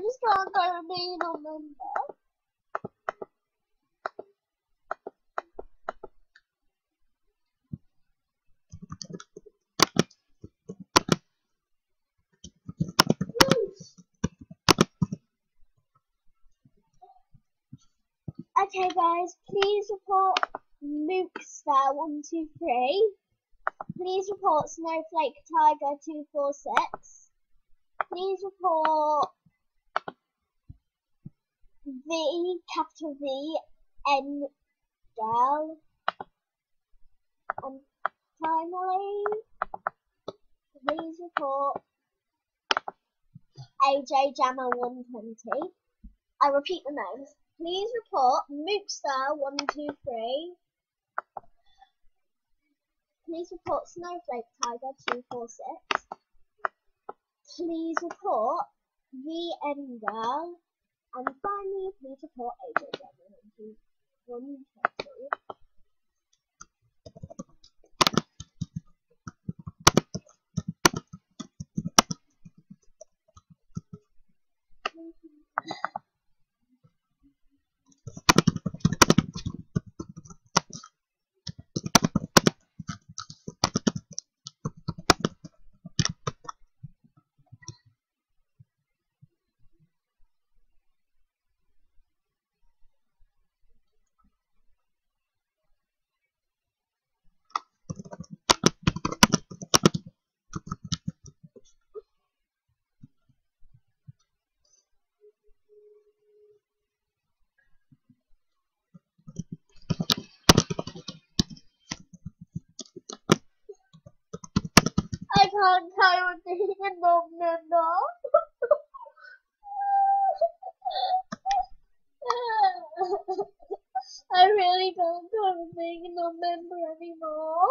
can't go with being a member. Okay guys, please report Mookstar123. Please report Snowflake Tiger 246. Please report V, capital V, N, girl. And finally, please report AJ Jammer 120. I repeat the names. Please report Mookstar123. Please report Snowflake Tiger 246. Please report VN Girl. And finally, please report AJ Jammer 120. I tie with a non-member. I really don't being a non-member anymore.